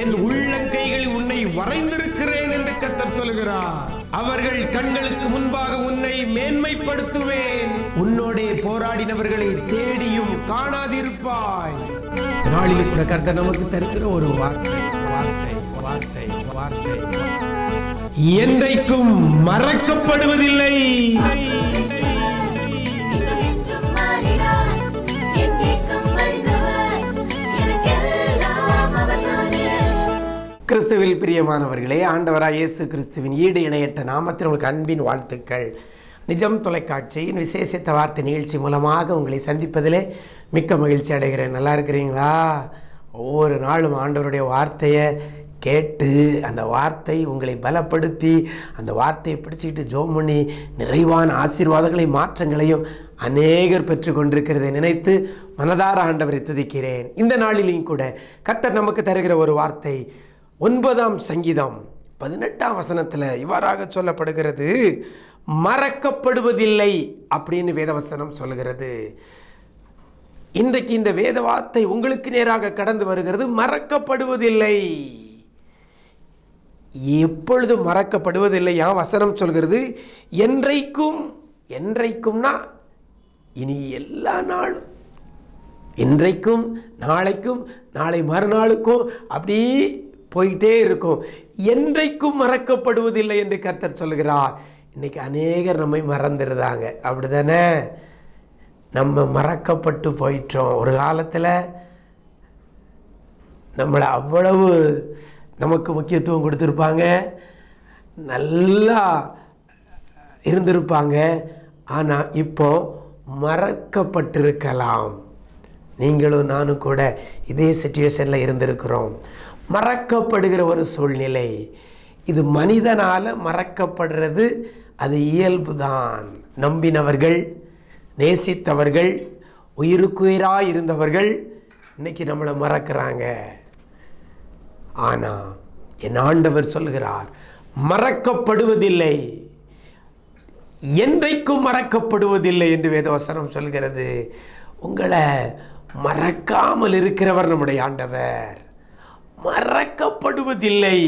என் உள்ளங்கைகளில் உன்னை வரைந்திருக்கிறேன் என்று கத்தர் சொல்கிறார். அவர்கள் கண்களுக்கு முன்பாக உன்னை மேன்மைப்படுத்துவேன். உன்னோடே போராடினவர்களை தேடியும் காணாதிருப்பாய். நாளில் கூட கர்த்தர் நமக்கு தருகிற ஒரு வார்த்தை வார்த்தை வார்த்தை வார்த்தை. என்றைக்கும் மறக்கப்படுவதில்லை. கிறிஸ்துவில் பிரியமானவர்களே ஆண்டவராக இயேசு கிறிஸ்துவின் ஈடு இணையற்ற நாமத்தில் உங்களுக்கு அன்பின் வாழ்த்துக்கள். நிஜம் தொலைக்காட்சியின் விசேஷத்த வார்த்தை நிகழ்ச்சி மூலமாக உங்களை சந்திப்பதிலே மிக்க மகிழ்ச்சி அடைகிறேன். நல்லா இருக்கிறீங்களா? ஒவ்வொரு நாளும் ஆண்டவருடைய வார்த்தையை கேட்டு அந்த வார்த்தை உங்களை பலப்படுத்தி அந்த வார்த்தையை பிடிச்சிக்கிட்டு ஜோம் பண்ணி நிறைவான ஆசீர்வாதங்களை மாற்றங்களையும் அநேகர் பெற்று கொண்டிருக்கிறதை நினைத்து மனதார ஆண்டவரை துதிக்கிறேன். இந்த நாளிலையும் கூட கத்தர் நமக்கு தருகிற ஒரு வார்த்தை ஒன்பதாம் சங்கீதம் பதினெட்டாம் வசனத்தில் இவ்வாறாக சொல்லப்படுகிறது மறக்கப்படுவதில்லை அப்படின்னு வேதவசனம் சொல்கிறது இன்றைக்கு இந்த வேத வார்த்தை உங்களுக்கு நேராக கடந்து வருகிறது மறக்கப்படுவதில்லை எப்பொழுது மறக்கப்படுவதில்லை ஏன் வசனம் சொல்கிறது? என்றைக்கும் என்றைக்கும்னா இனி எல்லா நாளும் இன்றைக்கும் நாளைக்கும் நாளை மறுநாளுக்கும் அப்படி போயிட்டே இருக்கும். என்றைக்கும் மறக்கப்படுவதில்லை என்று கர்த்தர் சொல்கிறார் இன்னைக்கு அநேகர் நம்மை மறந்துடுறாங்க. அப்படிதானே? நம்ம மறக்கப்பட்டு போயிட்டோம். ஒரு காலத்தில் நம்மளை அவ்வளவு நமக்கு முக்கியத்துவம் கொடுத்துருப்பாங்க. நல்லா இருந்திருப்பாங்க. ஆனால் இப்போ மறக்கப்பட்டிருக்கலாம். நீங்களும் நானும் கூட இதே சுச்சுவேஷனில் இருந்திருக்கிறோம். மறக்கப்படுகிற ஒரு சூழ்நிலை. இது மனிதனால் மறக்கப்படுறது அது இயல்புதான். நம்பினவர்கள் நேசித்தவர்கள் உயிருக்குயிராக இருந்தவர்கள் இன்னைக்கு நம்மளை மறக்கிறாங்க. ஆனால் என் ஆண்டவர் சொல்கிறார் மறக்கப்படுவதில்லை. என்றைக்கும் மறக்கப்படுவதில்லை என்று வேதவசனம் சொல்கிறது. உங்களை மறக்காமல் இருக்கிறவர் நம்முடைய ஆண்டவர். மறக்கப்படுவதில்லை.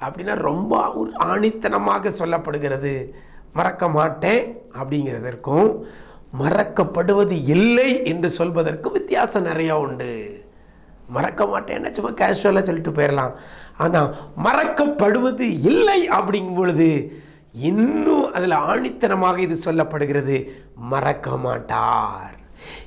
அப்படின்னா ரொம்ப ஆணித்தனமாக சொல்லப்படுகிறது. மறக்க மாட்டேன் அப்படிங்கிறதற்கும் மறக்கப்படுவது இல்லை என்று சொல்வதற்கும் வித்தியாசம் நிறையா உண்டு. மறக்க மாட்டேன்னு சும்மா கேஷுவலாக சொல்லிட்டு போயிடலாம் ஆனால் மறக்கப்படுவது இல்லை அப்படிங்கும் பொழுது இன்னும் அதில் ஆணித்தனமாக இது சொல்லப்படுகிறது. மறக்க மாட்டார்.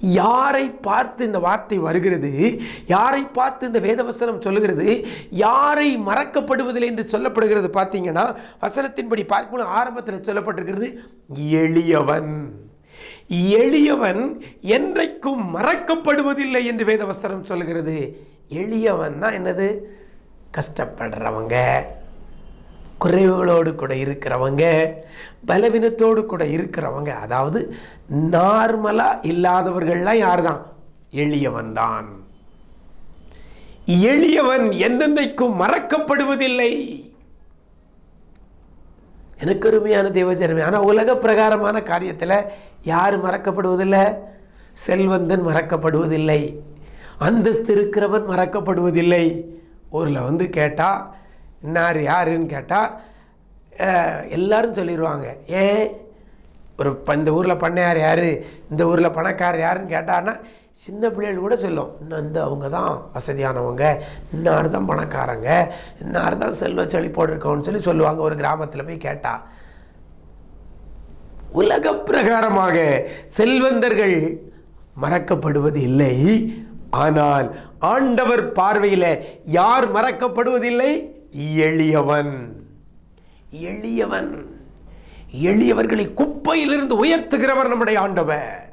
யாரை பார்த்து இந்த வார்த்தை வருகிறது? யாரை பார்த்து இந்த வேதவசனம் சொல்லுகிறது? யாரை மறக்கப்படுவதில்லை என்று சொல்லப்படுகிறது பார்த்தீங்கன்னா வசனத்தின்படி பார்க்கும்போது ஆரம்பத்தில் சொல்லப்பட்டிருக்கிறது எளியவன். எளியவன் என்றைக்கும் மறக்கப்படுவதில்லை என்று வேதவசனம் சொல்லுகிறது. எளியவன்னா என்னது? கஷ்டப்படுறவங்க. குறைவுகளோடு கூட இருக்கிறவங்க பலவீனத்தோடு கூட இருக்கிறவங்க அதாவது நார்மலாக இல்லாதவர்கள்லாம் யார் தான் எளியவன் தான். எளியவன் எந்தெந்தைக்கும் மறக்கப்படுவதில்லை. எனக்கு அருமையான தேவஜனமே ஆனால் உலக பிரகாரமான காரியத்தில் யார் மறக்கப்படுவதில்லை? செல்வந்தன் மறக்கப்படுவதில்லை. அந்தஸ்து இருக்கிறவன் மறக்கப்படுவதில்லை. ஊரில் வந்து கேட்டால் இன்னார் யாருன்னு கேட்டால் எல்லாரும் சொல்லிடுவாங்க ஏன்? ஒரு ப- இந்த ஊரில் பண்ணையார் யார்? இந்த ஊரில் பணக்காரர் யாருன்னு கேட்டான்னா சின்ன பிள்ளைகள் கூட சொல்லும். இன்னும் இந்த அவங்க தான் வசதியானவங்க. இன்னார் தான் பணக்காரங்க. இன்னார் தான் செல்வ செழிப்போடுருக்கோன்னு சொல்லி சொல்லுவாங்க. ஒரு கிராமத்தில் போய் கேட்டால் உலக பிரகாரமாக செல்வந்தர்கள் மறக்கப்படுவது இல்லை ஆனால் ஆண்டவர் பார்வையில் யார் மறக்கப்படுவதில்லை? எளியவன். எளியவன். எளியவர்களை குப்பையிலிருந்து உயர்த்துகிறவர் நம்முடைய ஆண்டவர்.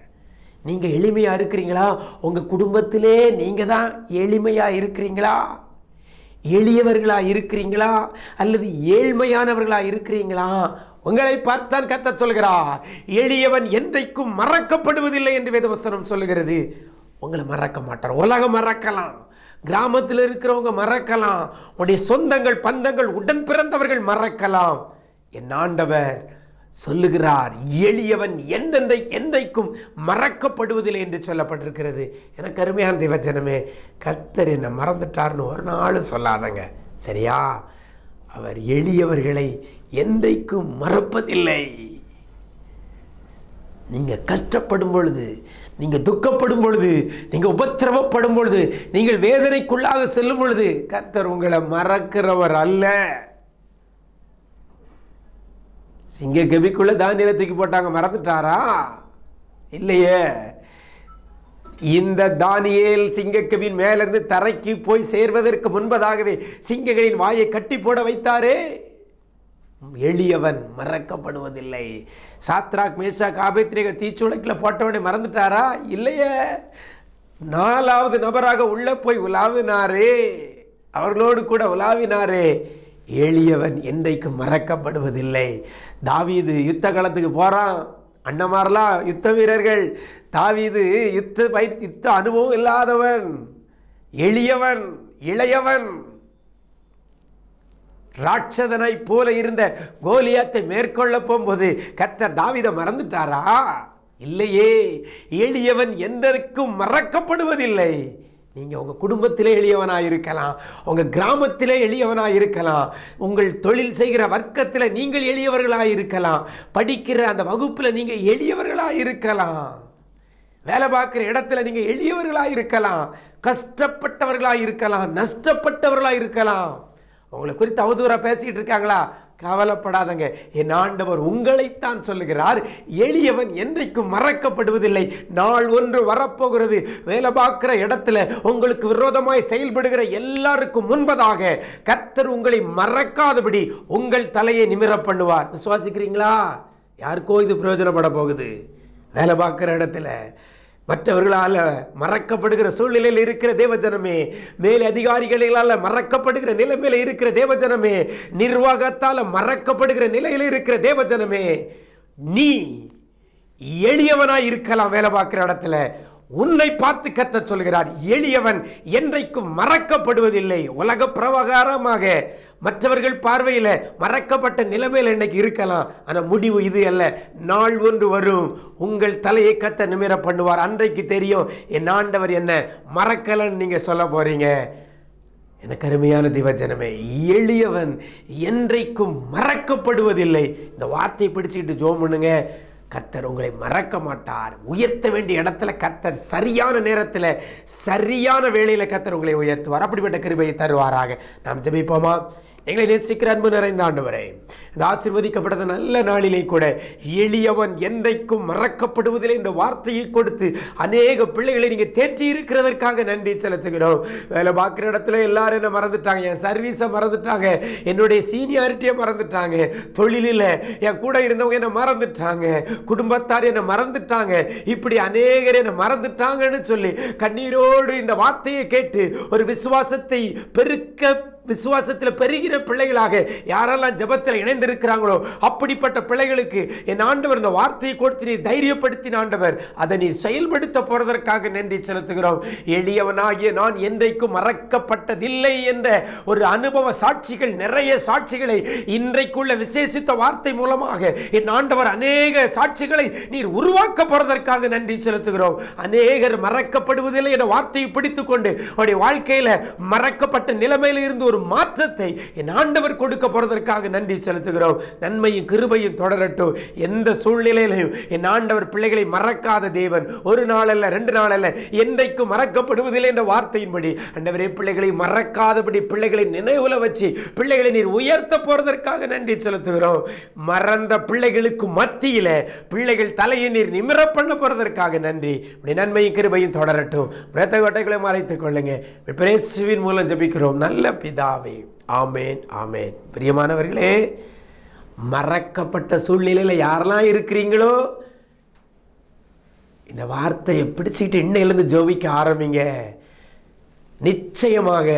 நீங்கள் எளிமையாக இருக்கிறீங்களா? உங்கள் குடும்பத்திலே நீங்கள் தான் எளிமையாக இருக்கிறீங்களா? எளியவர்களாக இருக்கிறீங்களா? அல்லது ஏழ்மையானவர்களாக இருக்கிறீங்களா? உங்களை பார்த்தான் கத்த சொல்கிறார். எளியவன் என்றைக்கும் மறக்கப்படுவதில்லை என்று வேதவசனம் சொல்லுகிறது. உங்களை மறக்க மாட்டார். உலகம் மறக்கலாம். கிராமத்தில் இருக்கிறவங்க மறக்கலாம். உடைய சொந்தங்கள் பந்தங்கள் உடன் பிறந்தவர்கள் மறக்கலாம். என் ஆண்டவர் சொல்லுகிறார் எளியவன் எந்தெந்தை என்றைக்கும் மறக்கப்படுவதில்லை என்று சொல்லப்பட்டிருக்கிறது. எனக்கு அருமையான தேவச்சனமே கர்த்தர் என்னை மறந்துட்டார்னு ஒரு நாளும் சொல்லாதங்க. சரியா? அவர் எளியவர்களை என்றைக்கும் மறப்பதில்லை. நீங்கள் கஷ்டப்படும் பொழுது நீங்கள் துக்கப்படும் பொழுது நீங்கள் உபத்திரவப்படும் பொழுது நீங்கள் வேதனைக்குள்ளாக செல்லும் பொழுது கர்த்தர் உங்களை மறக்கிறவர் அல்ல. சிங்க கபிக்குள்ள தானியலை தூக்கி போட்டாங்க மறந்துட்டாரா? இல்லையே. இந்த தானியேல் சிங்கக்கவின் மேலிருந்து தரைக்கு போய் சேர்வதற்கு முன்பதாகவே சிங்கங்களின் வாயை கட்டி போட வைத்தாரே. எளியவன் மறக்கப்படுவதில்லை. சாத்ராக் மேஷா ஆபேத்ரேக தீச்சுளைக்கில் போட்டவனை மறந்துட்டாரா? இல்லையே. நாலாவது நபராக உள்ளே போய் உலாவினாரே. அவர்களோடு கூட உலாவினாரே. எளியவன் என்றைக்கு மறக்கப்படுவதில்லை. தாவீது யுத்த காலத்துக்கு போகிறான் அண்ணமாரெலாம் யுத்த வீரர்கள். தாவீது யுத்த பை யுத்த அனுபவம் இல்லாதவன். எளியவன் இளையவன். ராட்சதனை போல இருந்த கோலியாத்தை மேற்கொள்ள போகும்போது கர்த்தர் தாவிதை மறந்துட்டாரா? இல்லையே. எளியவன் என்றைக்கும் மறக்கப்படுவதில்லை. நீங்கள் உங்கள் குடும்பத்திலே எளியவனாக இருக்கலாம். உங்கள் கிராமத்திலே எளியவனாக இருக்கலாம். உங்கள் தொழில் செய்கிற வர்க்கத்தில் நீங்கள் எளியவர்களாக இருக்கலாம். படிக்கிற அந்த வகுப்பில் நீங்கள் எளியவர்களாக இருக்கலாம். வேலை பார்க்குற இடத்துல நீங்கள் எளியவர்களாக இருக்கலாம். கஷ்டப்பட்டவர்களாக இருக்கலாம். நஷ்டப்பட்டவர்களாக இருக்கலாம். உங்களை குறித்து அவதூறாக பேசிக்கிட்டு இருக்காங்களா? கவலைப்படாதங்க. என் ஆண்டவர் உங்களைத்தான் சொல்லுகிறார். எளியவன் என்றைக்கும் மறக்கப்படுவதில்லை. நாள் ஒன்று வரப்போகிறது. வேலை பார்க்குற இடத்துல உங்களுக்கு விரோதமாய் செயல்படுகிற எல்லாருக்கும் முன்பதாக கர்த்தர் உங்களை மறக்காதபடி உங்கள் தலையை நிமிர பண்ணுவார். விசுவாசிக்கிறீங்களா? யாருக்கோ இது பிரயோஜனப்பட போகுது. வேலை பார்க்குற இடத்துல மற்றவர்களால் மறக்கப்படுகிற சூழ்நிலையில் இருக்கிற தேவஜனமே மேல் அதிகாரிகளால் மறக்கப்படுகிற நிலைமையில் இருக்கிற தேவஜனமே நிர்வாகத்தால் மறக்கப்படுகிற நிலையில் இருக்கிற தேவஜனமே நீ எளியவனாக இருக்கலாம் வேலை பார்க்குற இடத்துல. உன்னை பார்த்து கத்த சொல்கிறார் எளியவன் என்றைக்கும் மறக்கப்படுவதில்லை. உலக பிரவகாரமாக மற்றவர்கள் பார்வையில் மறக்கப்பட்ட நிலைமையில் இன்னைக்கு இருக்கலாம். ஆனால் முடிவு இது அல்ல. நாள் ஒன்று வரும். உங்கள் தலையை கத்த நிமிர பண்ணுவார். அன்றைக்கு தெரியும் என் ஆண்டவர் என்ன மறக்கலன்னு நீங்கள் சொல்ல போகிறீங்க எனக்கு அருமையான திவஜனமே எளியவன் என்றைக்கும் மறக்கப்படுவதில்லை. இந்த வார்த்தையை பிடிச்சிக்கிட்டு ஜோம் பண்ணுங்க. கர்த்தர் உங்களை மறக்க மாட்டார். உயர்த்த வேண்டிய இடத்துல கர்த்தர் சரியான நேரத்தில் சரியான வேளையில் கர்த்தர் உங்களை உயர்த்துவார். அப்படிப்பட்ட கிருபையை தருவாராக. நாம் ஜபிப்போமா? எங்களை நேசிக்கிற அன்பு நிறைந்த ஆண்டவரே இந்த ஆசிர்வதிக்கப்பட்ட நல்ல நாளிலே கூட எளியவன் என்றைக்கும் மறக்கப்படுவதில்லை என்ற வார்த்தையை கொடுத்து அநேக பிள்ளைகளை நீங்கள் தேற்றி இருக்கிறதற்காக நன்றி செலுத்துகிறோம். வேலை பார்க்குற இடத்துல எல்லாரும் என்ன மறந்துட்டாங்க? என் சர்வீஸை மறந்துட்டாங்க. என்னுடைய சீனியாரிட்டியை மறந்துட்டாங்க. தொழிலில் என் கூட இருந்தவங்க என்னை மறந்துட்டாங்க? குடும்பத்தார் என்னை மறந்துட்டாங்க? இப்படி அநேகர் என்னை மறந்துட்டாங்கன்னு சொல்லி கண்ணீரோடு இந்த வார்த்தையை கேட்டு ஒரு விசுவாசத்தை பெருக்க விசுவாசத்தில் பெருகிற பிள்ளைகளாக யாரெல்லாம் ஜெபத்தில் இணைந்திருக்கிறாங்களோ அப்படிப்பட்ட பிள்ளைகளுக்கு என் ஆண்டவர் இந்த வார்த்தையை கொடுத்து நீர் தைரியப்படுத்தின ஆண்டவர். அதை நீர் செயல்படுத்த போறதற்காக நன்றி செலுத்துகிறோம். எளியவனாகிய நான் என்றைக்கும் மறக்கப்பட்டதில்லை என்ற ஒரு அனுபவ சாட்சிகள் நிறைய சாட்சிகளை இன்றைக்குள்ள விசேஷித்த வார்த்தை மூலமாக என் ஆண்டவர் அநேக சாட்சிகளை நீர் உருவாக்க போறதற்காக நன்றி செலுத்துகிறோம். அநேகர் மறக்கப்படுவதில்லை என்ற வார்த்தையை பிடித்துக்கொண்டு அவருடைய வாழ்க்கையில மறக்கப்பட்ட நிலைமையில் இருந்து ஒரு மாற்றத்தை என் ஆண்டவர் கொடுக்க போறதற்காக நன்றி செலுத்துகிறோம். நன்மையும் கிருபையும் தொடரட்டும். எந்த சூழ்நிலையிலையும் என் ஆண்டவர் பிள்ளைகளை மறக்காத தேவன். ஒரு நாள் அல்ல ரெண்டு நாள் அல்ல என்றைக்கும் மறக்கப்படுவதில்லை என்ற வார்த்தையின்படி. ஆண்டவரே பிள்ளைகளை மறக்காதபடி பிள்ளைகளை நினைவுல வச்சு பிள்ளைகளை நீர் உயர்த்த போறதற்காக நன்றி செலுத்துகிறோம். மறந்த பிள்ளைகளுக்கு மத்தியில பிள்ளைகள் தலையை நீர் நிமிர பண்ண போறதற்காக நன்றி. இப்படி நன்மையும் கிருபையும் தொடரட்டும். பிரத்த கோட்டைகளை மறைத்துக் கொள்ளுங்க. பிரேசுவின் மூலம் ஜபிக்கிறோம். நல்ல பிதாவே. ஆமேன் ஆமேன். பிரியமானவர்களே மறக்கப்பட்ட சூழ்நிலையில் யாரெல்லாம் இருக்கிறீங்களோ இந்த வார்த்தையை பிடிச்சிக்கிட்டு இன்னையிலேருந்து ஜோபிக்க ஆரம்பிங்க. நிச்சயமாக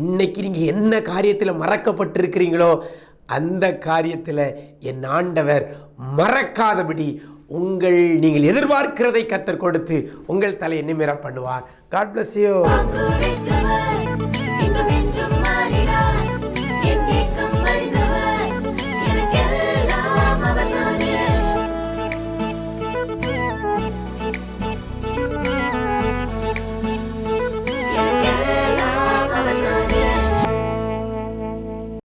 இன்னைக்கு நீங்கள் என்ன காரியத்தில் மறக்கப்பட்டிருக்கிறீங்களோ அந்த காரியத்தில் என் ஆண்டவர் மறக்காதபடி உங்கள் நீங்கள் எதிர்பார்க்கிறதை கத்தர் கொடுத்து உங்கள் தலையை நிமிர பண்ணுவார். God bless you